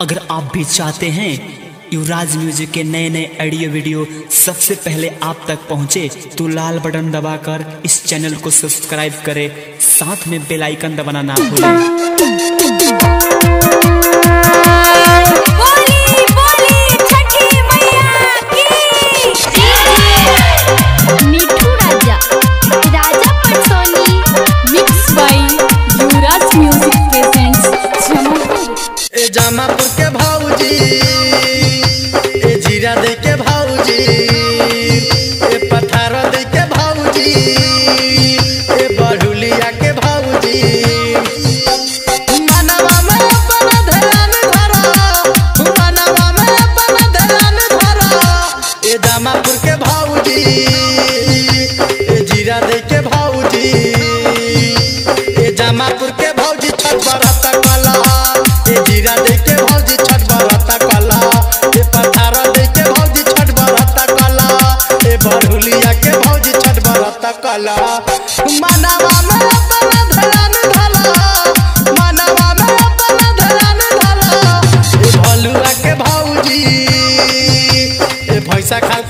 अगर आप भी चाहते हैं युवराज म्यूज़िक के नए नए ऑडियो वीडियो सबसे पहले आप तक पहुँचे तो लाल बटन दबाकर इस चैनल को सब्सक्राइब करें। साथ में बेल आइकन दबाना ना भूलें। ए जमापुर के भौजी छठ बरत कला। ए जीरा दे के भौजी छठ बरत कला। ए पथारा दे के भौजी छठ बरत कला। ए बरहुलिया के भौजी छठ बरत कला। मनवा में अपना ध्यान धला मनवा में अपना ध्यान धला ए भलुआ के भौजी, ए भैंसा खाल